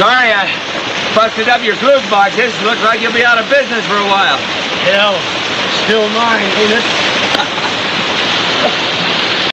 Sorry I busted up your sluice boxes. Looks like you'll be out of business for a while. Hell, still mine, ain't it?